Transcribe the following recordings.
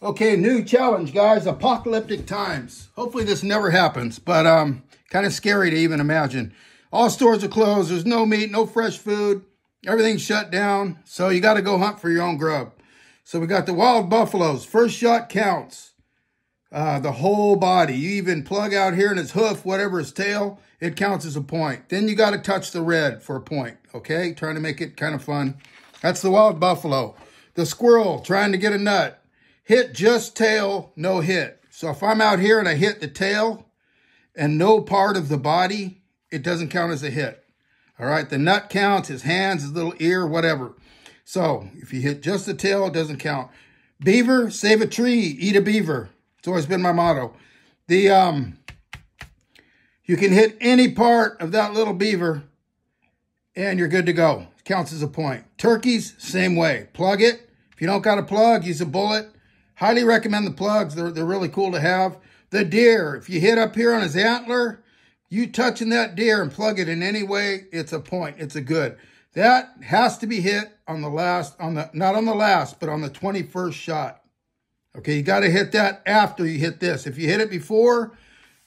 Okay, new challenge, guys. Apocalyptic times. Hopefully this never happens, but um, kind of scary to even imagine. All stores are closed. There's no meat, no fresh food. Everything's shut down. So you got to go hunt for your own grub. So we got the wild buffaloes. First shot counts. Uh, the whole body. You even plug out here in his hoof, whatever his tail, it counts as a point. Then you got to touch the red for a point, okay? Trying to make it kind of fun. That's the wild buffalo. The squirrel trying to get a nut. Hit just tail, no hit. So if I'm out here and I hit the tail and no part of the body, it doesn't count as a hit. All right, the nut counts, his hands, his little ear, whatever. So if you hit just the tail, it doesn't count. Beaver, save a tree, eat a beaver. It's always been my motto. The um, You can hit any part of that little beaver and you're good to go. Counts as a point. Turkeys, same way. Plug it. If you don't got a plug, use a bullet. Highly recommend the plugs. They're, they're really cool to have. The deer, if you hit up here on his antler, you touching that deer and plug it in any way, it's a point. It's a good. That has to be hit on the last, on the not on the last, but on the 21st shot. Okay, you got to hit that after you hit this. If you hit it before,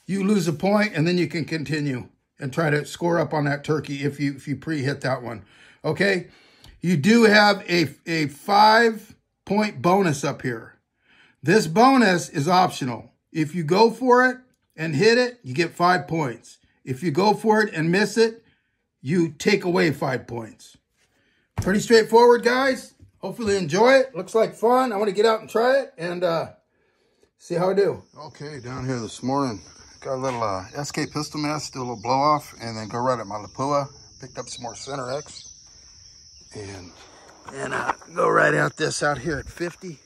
you lose a point, and then you can continue and try to score up on that turkey if you if you pre-hit that one. Okay, you do have a, a five-point bonus up here. This bonus is optional. If you go for it and hit it, you get five points. If you go for it and miss it, you take away five points. Pretty straightforward, guys. Hopefully enjoy it. Looks like fun. I want to get out and try it and uh, see how I do. Okay, down here this morning, got a little uh, SK pistol mess, do a little blow off, and then go right at my Lapua. Picked up some more Center X. And, and uh, go right out this out here at 50.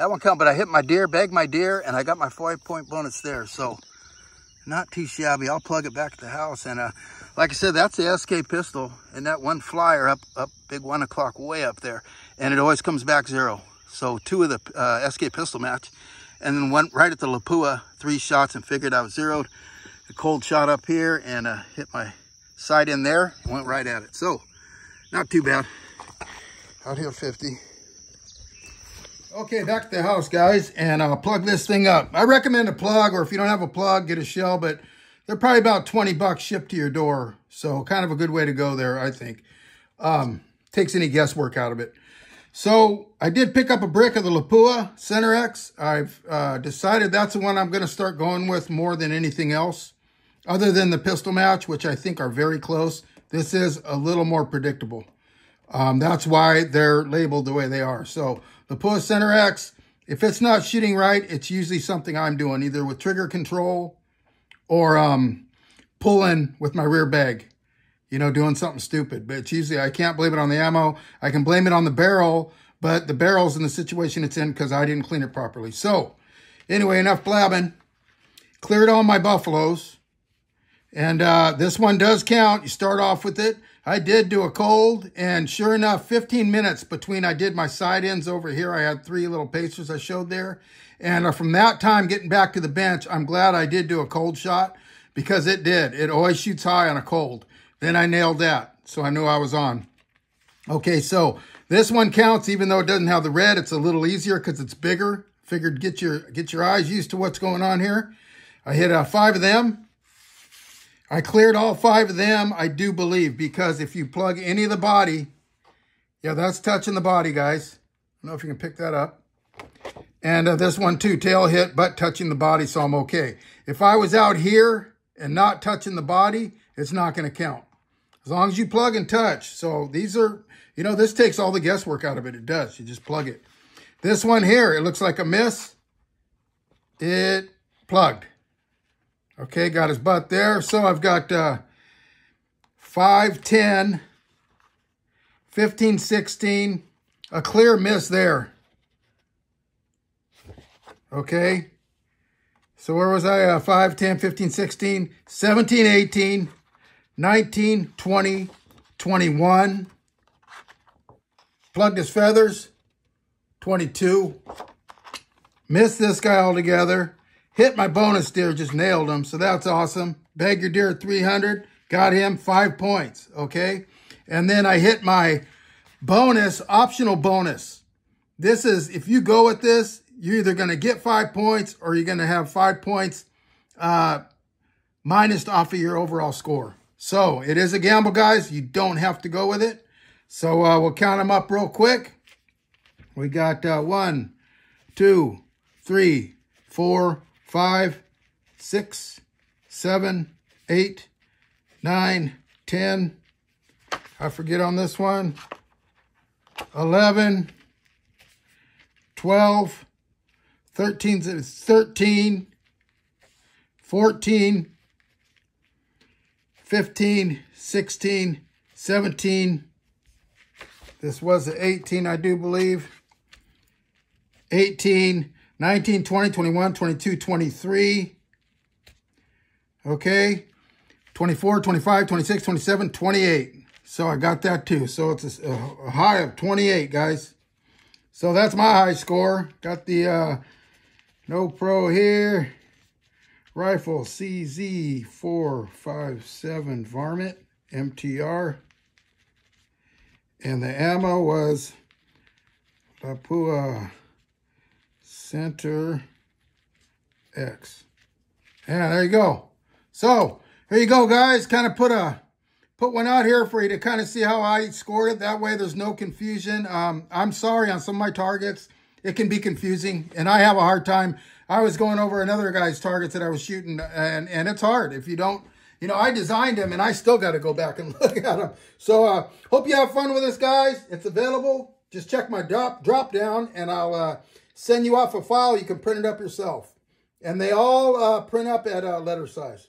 That one count, but I hit my deer, bagged my deer, and I got my five point bonus there. So not too shabby. I'll plug it back at the house. And uh, like I said, that's the SK pistol and that one flyer up, up big one o'clock way up there. And it always comes back zero. So two of the uh, SK pistol match and then went right at the Lapua, three shots and figured I was zeroed. A cold shot up here and uh, hit my sight in there went right at it. So not too bad. Out here 50. Okay, back to the house, guys, and I'll plug this thing up. I recommend a plug, or if you don't have a plug, get a shell, but they're probably about 20 bucks shipped to your door. So kind of a good way to go there, I think. Um, takes any guesswork out of it. So I did pick up a brick of the Lapua Center X. I've uh, decided that's the one I'm going to start going with more than anything else. Other than the pistol match, which I think are very close. This is a little more predictable. Um, that's why they're labeled the way they are. So Lapua Center X, if it's not shooting right, it's usually something I'm doing, either with trigger control or um, pulling with my rear bag, you know, doing something stupid. But it's usually, I can't blame it on the ammo. I can blame it on the barrel, but the barrel's in the situation it's in because I didn't clean it properly. So anyway, enough blabbing. Cleared all my buffaloes. And uh, this one does count. You start off with it. I did do a cold, and sure enough, 15 minutes between I did my sight ins over here. I had three little pacers I showed there. And uh, from that time, getting back to the bench, I'm glad I did do a cold shot because it did. It always shoots high on a cold. Then I nailed that, so I knew I was on. Okay, so this one counts, even though it doesn't have the red. It's a little easier because it's bigger. Figured get your get your eyes used to what's going on here. I hit uh, five of them. I cleared all five of them, I do believe, because if you plug any of the body, yeah, that's touching the body, guys. I don't know if you can pick that up. And uh, this one too, tail hit, but touching the body, so I'm okay. If I was out here and not touching the body, it's not going to count. As long as you plug and touch. So these are, you know, this takes all the guesswork out of it. It does. You just plug it. This one here, it looks like a miss. It plugged. Okay, got his butt there. So I've got uh, 5, 10, 15, 16, a clear miss there. Okay. So where was I? Uh, 5, 10, 15, 16, 17, 18, 19, 20, 21. Plugged his feathers. 22. Missed this guy altogether. Hit my bonus deer, just nailed him. So that's awesome. Bag your deer at 300. Got him five points, okay? And then I hit my bonus, optional bonus. This is, if you go with this, you're either going to get five points or you're going to have five points uh, minus off of your overall score. So it is a gamble, guys. You don't have to go with it. So uh, we'll count them up real quick. We got uh, one, two, three, four, five, six, seven, eight, nine, ten. I forget on this one. 11, 12, 13, 13, 14, 15, 16, 17. This was the 18, I do believe. 18, 19, 20, 21, 22, 23. Okay. 24, 25, 26, 27, 28. So I got that too. So it's a, a high of 28, guys. So that's my high score. Got the uh, No Pro here. Rifle CZ457 Varmint MTR. And the ammo was Lapua center X. Yeah, there you go. So, here you go, guys. Kind of put a put one out here for you to kind of see how I scored it. That way there's no confusion. Um, I'm sorry on some of my targets. It can be confusing, and I have a hard time. I was going over another guy's targets that I was shooting, and, and it's hard. If you don't, you know, I designed them, and I still got to go back and look at them. So, uh, hope you have fun with this, guys. It's available. Just check my drop, drop down, and I'll... Uh, send you off a file. You can print it up yourself. And they all uh, print up at uh, letter size.